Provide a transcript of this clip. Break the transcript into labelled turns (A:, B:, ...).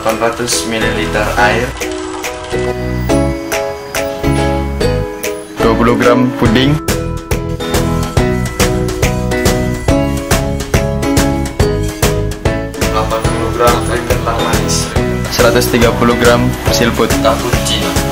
A: 800 ml air.
B: 20 gram puding.
A: 80 gram air kental manis
B: 130 gram silput
A: cappuccino.